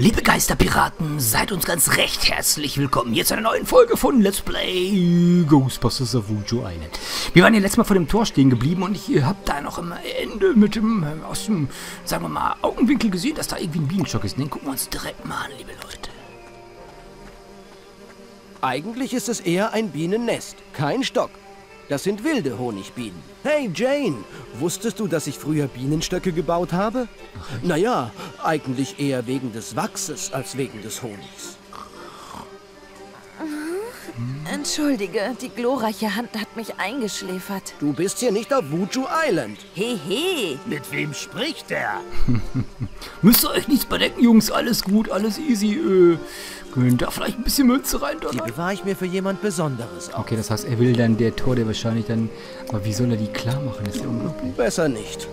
Liebe Geisterpiraten, seid uns ganz recht herzlich willkommen hier zu einer neuen Folge von Let's Play Ghostbusters of Wujo Island. Wir waren ja letztes Mal vor dem Tor stehen geblieben und ich habe da noch am Ende mit dem, äh, aus dem, sagen wir mal, Augenwinkel gesehen, dass da irgendwie ein Bienenstock ist. Den gucken wir uns direkt mal an, liebe Leute. Eigentlich ist es eher ein Bienennest, kein Stock. Das sind wilde Honigbienen. Hey Jane, wusstest du, dass ich früher Bienenstöcke gebaut habe? Naja, eigentlich eher wegen des Wachses als wegen des Honigs. Entschuldige, die glorreiche Hand hat mich eingeschläfert. Du bist hier nicht auf Wuju Island. Hehe. Mit wem spricht er? Müsst ihr euch nichts bedenken, Jungs, alles gut, alles easy. Äh, könnt da vielleicht ein bisschen Münze rein, Die bewahre ich mir für jemand Besonderes auf. Okay, das heißt, er will dann der Tor, der wahrscheinlich dann... Aber wie soll er die klar machen? Das ist ja unglaublich. Besser nicht.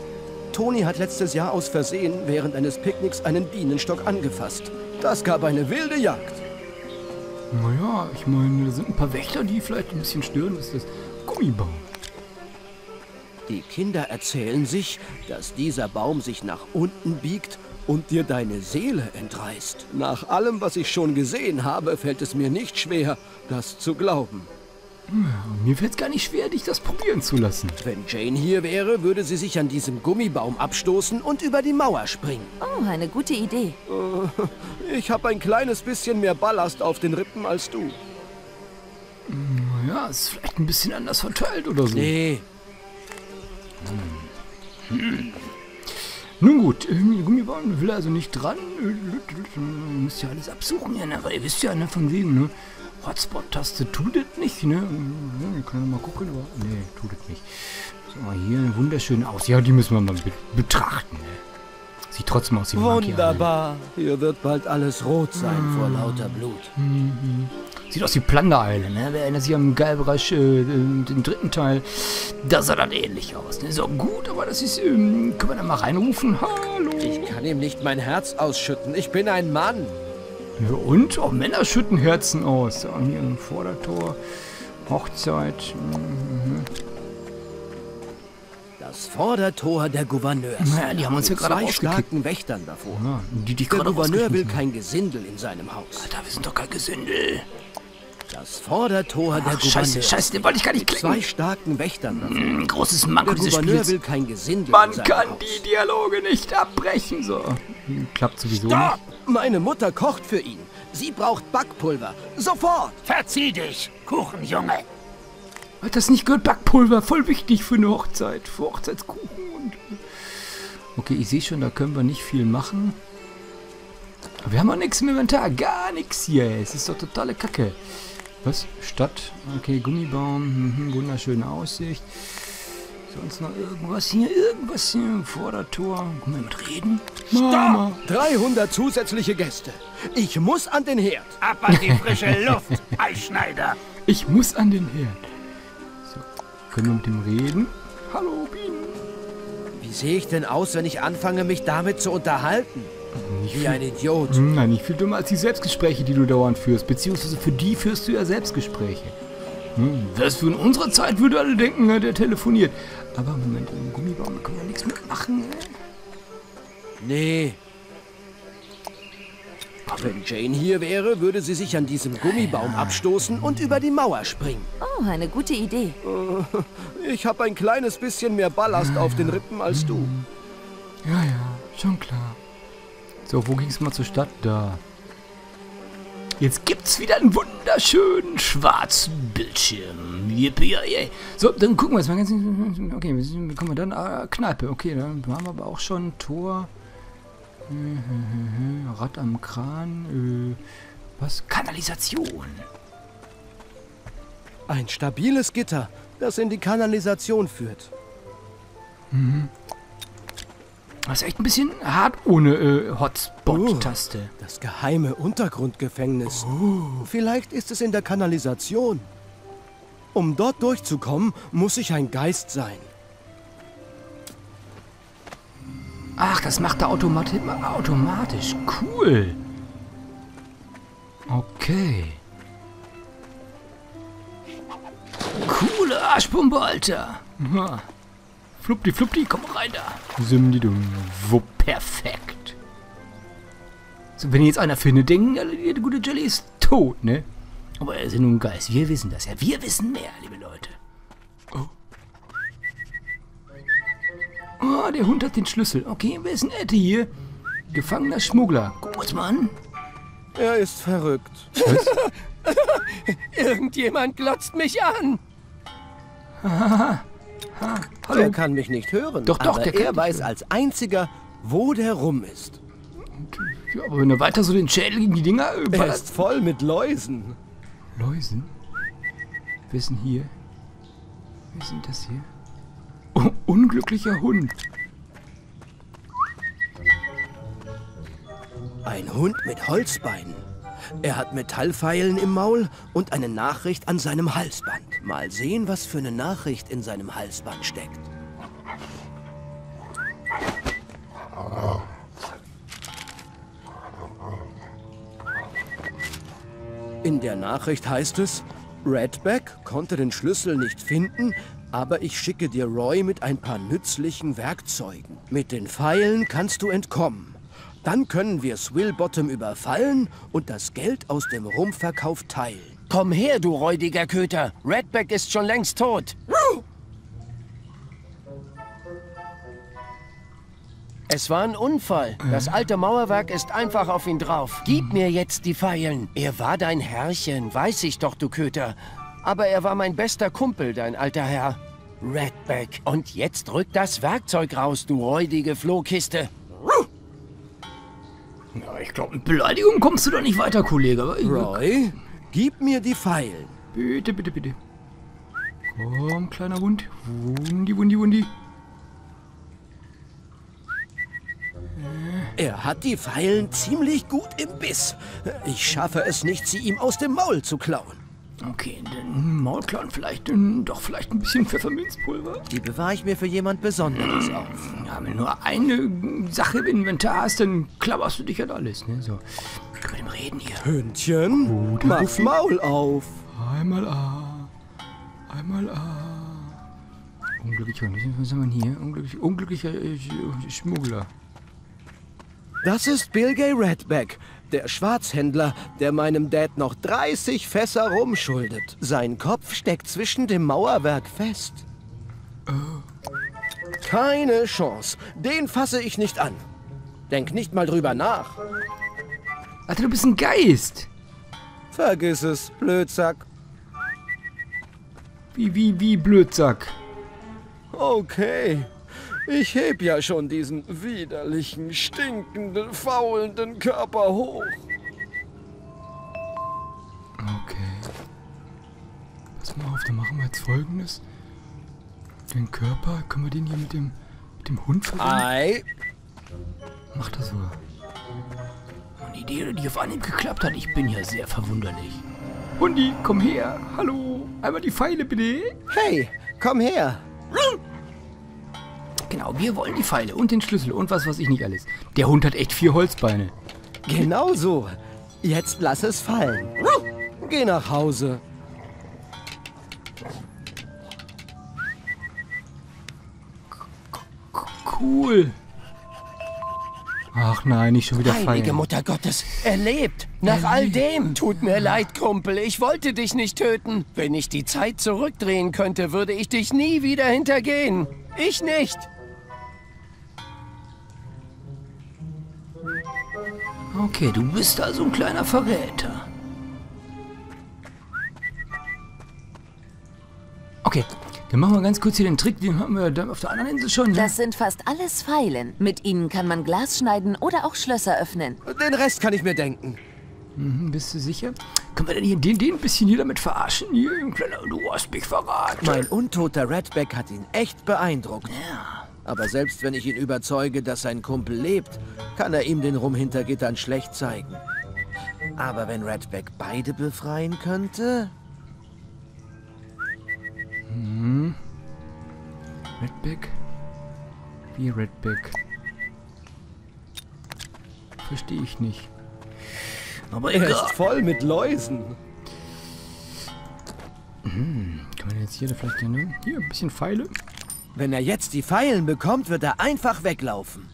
Toni hat letztes Jahr aus Versehen während eines Picknicks einen Bienenstock angefasst. Das gab eine wilde Jagd. Naja, ich meine, da sind ein paar Wächter, die vielleicht ein bisschen stören. Das ist das Gummibaum. Die Kinder erzählen sich, dass dieser Baum sich nach unten biegt und dir deine Seele entreißt. Nach allem, was ich schon gesehen habe, fällt es mir nicht schwer, das zu glauben. Mir fällt es gar nicht schwer, dich das probieren zu lassen. Wenn Jane hier wäre, würde sie sich an diesem Gummibaum abstoßen und über die Mauer springen. Oh, eine gute Idee. Ich habe ein kleines bisschen mehr Ballast auf den Rippen als du. Naja, ist vielleicht ein bisschen anders verteilt oder so. Nee, Nun gut, ähm, Gummibaum will also nicht dran. Ihr müsst ja alles absuchen, ja, ne? weil ihr wisst ja, ne, von wegen, ne? Hotspot-Taste tut es nicht, ne? Ja, wir können mal gucken, aber nee, tut es nicht. So, hier wunderschön aus. Ja, die müssen wir mal be betrachten, ne? Sieht trotzdem aus wie wunderbar. Hier wird bald alles rot sein vor lauter Blut. Island. Sieht aus wie Plunder Island, ne? Wer erinnert sich am Geilbereich, äh, den dritten Teil? Da sah das ähnlich aus, ne? Ist auch gut, aber das ist, ähm, können wir da mal reinrufen? Hallo? Ich kann ihm nicht mein Herz ausschütten. Ich bin ein Mann. Ja, und? Auch Männer schütten Herzen aus. So, hier im Vordertor. Hochzeit. Mhm. Das Vordertor der Gouverneurs. Naja, die haben uns Mit gerade starken Wächtern davor. Ja, die dich Der Gouverneur will kein Gesindel in seinem Haus. Da, wir sind doch kein Gesindel. Das Vordertor der Ach, scheiße, scheiße, den wollte ich gar nicht Mit zwei klicken. starken Wächtern. Ein großes Manko Der dieses Gouverneur Spiels. will kein Gesindel Man kann Haus. die Dialoge nicht abbrechen. So, Hm, klappt sowieso Stopp! nicht. Meine Mutter kocht für ihn. Sie braucht Backpulver. Sofort! Verzieh dich, Kuchenjunge. Hat das nicht gehört? Backpulver, voll wichtig für eine Hochzeit. Für Hochzeitskuchen und... Okay, ich sehe schon, da können wir nicht viel machen. Aber Wir haben auch nichts im Inventar. Gar nichts hier. Es ist doch totale Kacke. Was? Stadt? Okay, Gummibaum. Mhm, wunderschöne Aussicht. Sonst noch irgendwas hier? Irgendwas hier im Vordertor? Können wir mit reden? Mama. 300 zusätzliche Gäste. Ich muss an den Herd. Ab an die frische Luft, Eischneider. Ich muss an den Herd. So, können wir mit dem reden? Hallo, Bienen. Wie sehe ich denn aus, wenn ich anfange, mich damit zu unterhalten? Nicht Wie ein Idiot. Hm, Nein, nicht viel dümmer als die Selbstgespräche, die du dauernd führst. Beziehungsweise für die führst du ja Selbstgespräche. Hm, das für in unserer Zeit würde alle denken, na, der telefoniert. Aber Moment, im Gummibaum können wir nichts mitmachen. ne? Nee. Wenn Jane hier wäre, würde sie sich an diesem Gummibaum abstoßen und über die Mauer springen. Oh, eine gute Idee. Ich habe ein kleines bisschen mehr Ballast auf den Rippen als du. Ja, ja, schon klar. So, wo ging's mal zur Stadt? Da. Jetzt gibt's wieder einen wunderschönen schwarzen Bildschirm. Yippie. So, dann gucken wir jetzt mal ganz. Okay, wie kommen wir dann? Ah, Kneipe. Okay, dann haben wir aber auch schon Tor. Mhm, Rad am Kran. Äh, was? Kanalisation. Ein stabiles Gitter, das in die Kanalisation führt. Das ist echt ein bisschen hart ohne äh, Hotspot-Taste. Das geheime Untergrundgefängnis. Vielleicht ist es in der Kanalisation. Um dort durchzukommen, muss ich ein Geist sein. Ach, das macht er automati automatisch. Cool. Okay. Coole Arschpumpe, Alter. Fluppdi, fluppdi, komm rein da. Simdi dumm. Wo perfekt. So, wenn jetzt einer findet, denken alle, der gute Jelly ist tot, ne? Aber er ist ja nur ein Geist. Wir wissen das ja. Wir wissen mehr, liebe Leute. Oh. Oh, der Hund hat den Schlüssel. Okay, wer ist denn Ette hier? Gefangener Schmuggler. Guck uns mal an. Er ist verrückt. Irgendjemand glotzt mich an. Hallo. Er kann mich nicht hören. Doch, doch, aber der er weiß hören. als einziger, wo der rum ist. Ja, aber wenn er weiter so den Schädel gegen die Dinger äh, Er ist voll mit Läusen. Läusen? Ist denn hier? Wer sind das hier? Oh, unglücklicher Hund. Ein Hund mit Holzbeinen. Er hat Metallpfeilen im Maul und eine Nachricht an seinem Halsband. Mal sehen, was für eine Nachricht in seinem Halsband steckt. In der Nachricht heißt es, Redback konnte den Schlüssel nicht finden, aber ich schicke dir Roy mit ein paar nützlichen Werkzeugen. Mit den Pfeilen kannst du entkommen. Dann können wir Swillbottom überfallen und das Geld aus dem Rumpfverkauf teilen. Komm her, du räudiger Köter. Redback ist schon längst tot. Es war ein Unfall. Das alte Mauerwerk ist einfach auf ihn drauf. Gib mir jetzt die Pfeilen. Er war dein Herrchen, weiß ich doch, du Köter. Aber er war mein bester Kumpel, dein alter Herr. Redback. Und jetzt rück das Werkzeug raus, du räudige Flohkiste. Ja, ich glaube, mit Beleidigung kommst du doch nicht weiter, Kollege. Roy, gib mir die Pfeilen. bitte, bitte, bitte. Komm, kleiner Hund. Wundi, wundi, wundi. Er hat die Pfeilen ziemlich gut im Biss. Ich schaffe es nicht, sie ihm aus dem Maul zu klauen. Okay, dann Maulklauen vielleicht, dann doch vielleicht ein bisschen Pfefferminzpulver. Die bewahre ich mir für jemand Besonderes auf. Ja, wenn du nur eine Sache im Inventar hast, dann klapperst du dich an alles, ne? So, können wir dem reden hier. Hündchen, Guter mach's Buffy. Maul auf. Einmal A. Einmal A. Unglücklicher, was haben wir hier? Unglücklich, unglücklicher äh, Sch- Schmuggler. Das ist Bill Gay Redback, der Schwarzhändler, der meinem Dad noch 30 Fässer rumschuldet. Sein Kopf steckt zwischen dem Mauerwerk fest. Keine Chance. Den fasse ich nicht an. Denk nicht mal drüber nach. Alter, du bist ein Geist. Vergiss es, Blödsack. Wie, wie, wie, Blödsack. Okay. Ich heb ja schon diesen widerlichen, stinkenden, faulenden Körper hoch. Okay. Pass mal auf, dann machen wir jetzt folgendes. Den Körper, können wir den hier mit dem, mit dem Hund verbinden? Ei, Mach das so. Eine Idee, die auf Anhieb geklappt hat. Ich bin ja sehr verwunderlich. Hundi, komm her. Hallo. Einmal die Pfeile bitte. hey, komm her. Genau, wir wollen die Pfeile und den Schlüssel und was weiß ich nicht alles. Der Hund hat echt vier Holzbeine. Genau so. Jetzt lass es fallen. Geh nach Hause. Cool. Ach nein, nicht schon wieder Heilige Pfeile. Mutter Gottes, er lebt. Nach all dem. Tut mir leid, Kumpel. Ich wollte dich nicht töten. Wenn ich die Zeit zurückdrehen könnte, würde ich dich nie wieder hintergehen. Ich nicht. Okay, du bist also ein kleiner Verräter. Okay, dann machen wir ganz kurz hier den Trick, den haben wir da auf der anderen Insel schon. Ne? Das sind fast alles Pfeilen. Mit ihnen kann man Glas schneiden oder auch Schlösser öffnen. Den Rest kann ich mir denken. Hm, Bist du sicher? Können wir denn hier den, den ein bisschen hier damit verarschen? Hier, kleiner, du hast mich verraten. Mein untoter Redback hat ihn echt beeindruckt. Aber selbst wenn ich ihn überzeuge, dass sein Kumpel lebt, kann er ihm den Rum hinter Gittern schlecht zeigen. Aber wenn Redback beide befreien könnte... Redback? Wie Redback? Verstehe ich nicht. Aber Er ist voll mit Läusen. Kann man jetzt hier vielleicht hier, ne? Hier ein bisschen Pfeile. Wenn er jetzt die Pfeilen bekommt, wird er einfach weglaufen.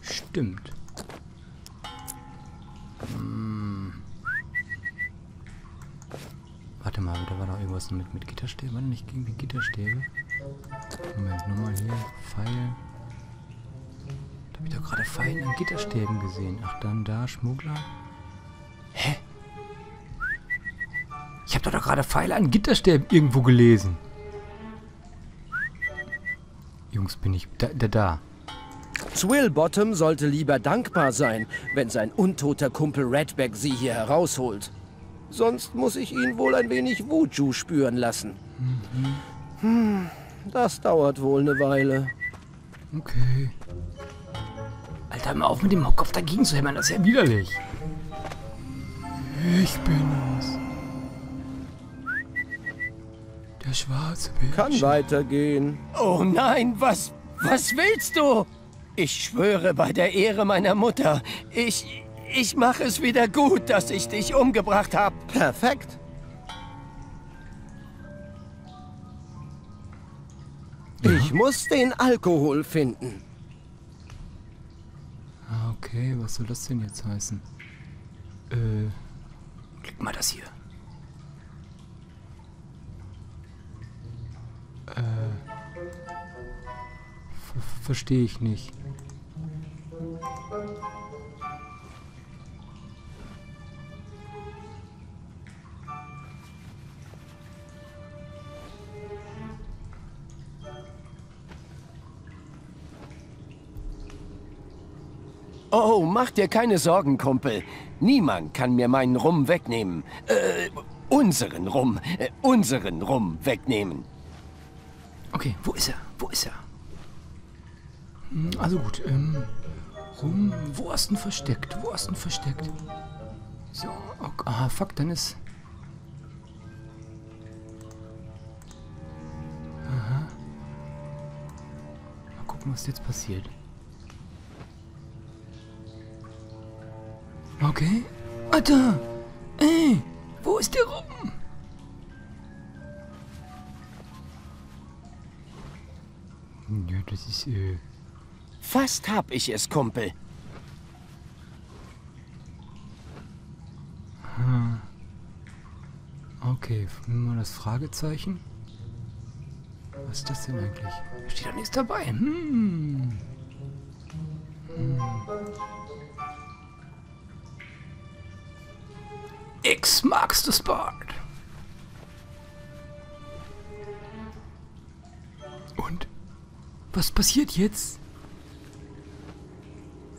Stimmt. Hm. Warte mal, da war doch irgendwas mit, mit Gitterstäbe. War nicht gegen die Gitterstäbe? Moment, nochmal hier. Pfeil. Da hab ich doch gerade Pfeilen an Gitterstäben gesehen. Ach, dann da, Schmuggler. Hä? Ich hab doch, doch gerade Pfeile an Gitterstäben irgendwo gelesen. Jungs, bin ich da, da, da. Swillbottom sollte lieber dankbar sein, wenn sein untoter Kumpel Redback sie hier herausholt. Sonst muss ich ihn wohl ein wenig Wuju spüren lassen. Hm, das dauert wohl eine Weile. Okay. Alter, hör mal auf mit dem Kopf dagegen zu hämmern, das ist ja widerlich. Ich bin es. Der schwarze Bär. Kann weitergehen. Oh nein, was, was willst du? Ich schwöre bei der Ehre meiner Mutter, ich, ich mache es wieder gut, dass ich dich umgebracht habe. Perfekt. Ich muss den Alkohol finden. Ah, okay, was soll das denn jetzt heißen? Äh, klick mal das hier. Ver verstehe ich nicht. Oh, mach dir keine Sorgen, Kumpel. Niemand kann mir meinen Rum wegnehmen. Äh, unseren Rum, äh, unseren Rum wegnehmen. Okay, wo ist er? Wo ist er? Hm, Also gut, ähm, rum, wo hast du ihn versteckt? Wo hast du ihn versteckt? So, ok, aha, fuck, dann ist... Aha. Mal gucken, was jetzt passiert. Okay. Alter! Ey! Wo ist der das ist, äh... Fast hab ich es, Kumpel. Okay, nehmen wir mal das Fragezeichen. Was ist das denn eigentlich? Da steht doch nichts dabei. Hm. Hm. X marks the spot. Was passiert jetzt?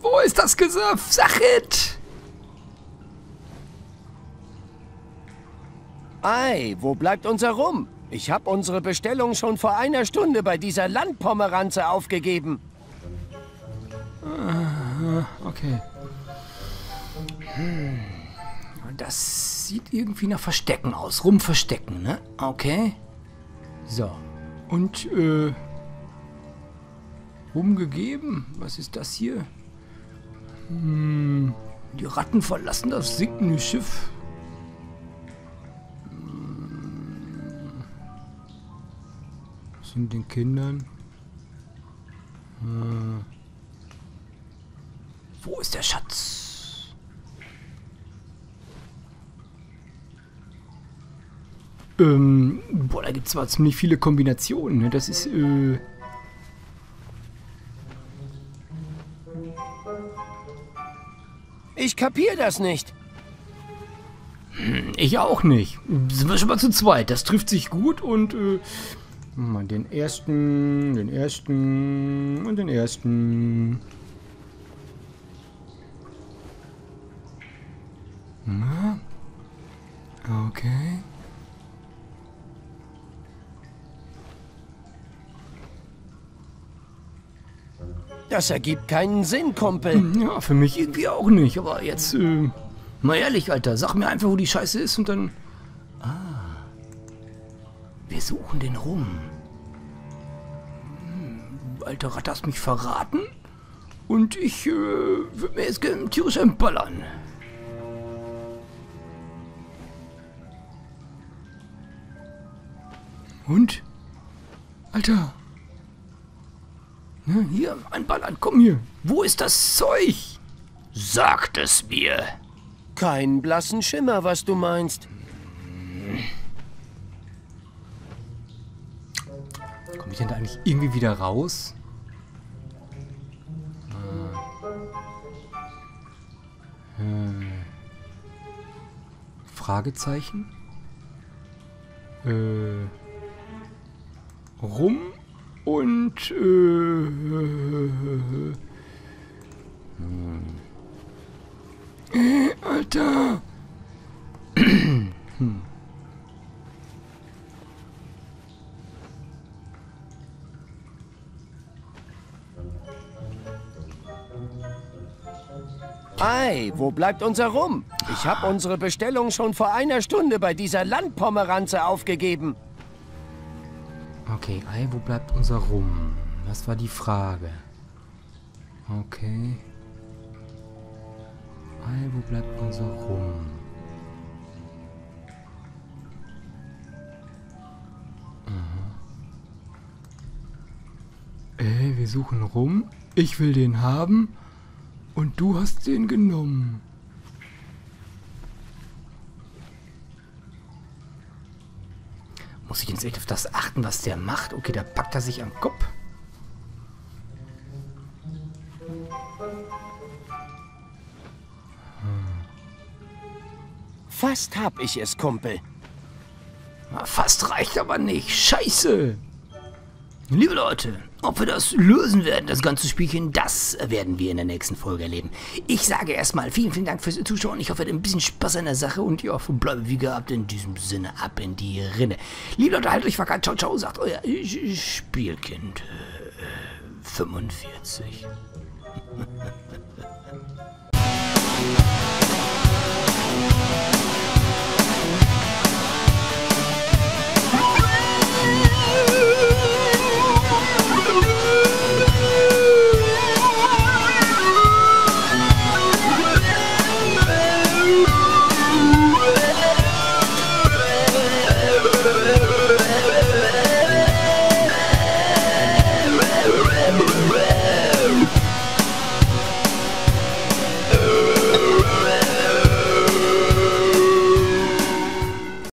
Wo ist das Gesöff? Sag it! Ei, wo bleibt unser Rum? Ich hab unsere Bestellung schon vor einer Stunde bei dieser Landpomeranze aufgegeben. Okay. Hm. Das sieht irgendwie nach Verstecken aus. Rumverstecken, ne? Okay. So. Und, äh... Rumgegeben? Was ist das hier? Hm. Die Ratten verlassen das sinkende Schiff. Hm. Was sind den Kindern? Äh. Wo ist der Schatz? Ähm, boah, da gibt es zwar ziemlich viele Kombinationen. Ne? Das ist, äh... Ich kapier das nicht. Ich auch nicht. Sind wir schon mal zu zweit. Das trifft sich gut und, äh... Den ersten, den ersten und den ersten. Na? Okay. Das ergibt keinen Sinn, Kumpel. Ja, für mich irgendwie auch nicht. Aber jetzt, äh, mal ehrlich, Alter, sag mir einfach, wo die Scheiße ist und dann. Ah. Wir suchen den rum. Hm, Alter Rat, hast mich verraten? Und ich äh, würde mir jetzt gerne tierisch entballern. Und? Alter. Hm, hier, ein Ball an, komm hier. Wo ist das Zeug? Sagt es mir. Keinen blassen Schimmer, was du meinst. Komme ich denn da eigentlich irgendwie wieder raus? Hm. Fragezeichen? Äh. Rum? Und äh, hm. Alter. hm. Ei, wo bleibt unser Rum? Ich habe unsere Bestellung schon vor einer Stunde bei dieser Landpomeranze aufgegeben. Okay, Ei, wo bleibt unser Rum? Das war die Frage. Okay. Ei, wo bleibt unser Rum? Aha. Äh, wir suchen Rum. Ich will den haben. Und du hast den genommen. Muss ich jetzt echt auf das achten, was der macht? Okay, da packt er sich am Kopf. Fast hab ich es, Kumpel. Fast reicht aber nicht. Scheiße. Liebe Leute, ob wir das lösen werden, das ganze Spielchen, das werden wir in der nächsten Folge erleben. Ich sage erstmal vielen, vielen Dank fürs Zuschauen. Ich hoffe, ihr habt ein bisschen Spaß an der Sache und ja, bleibe wie gehabt in diesem Sinne ab in die Rinne. Liebe Leute, haltet euch wacker. Ciao, ciao, sagt euer Spielkind 45.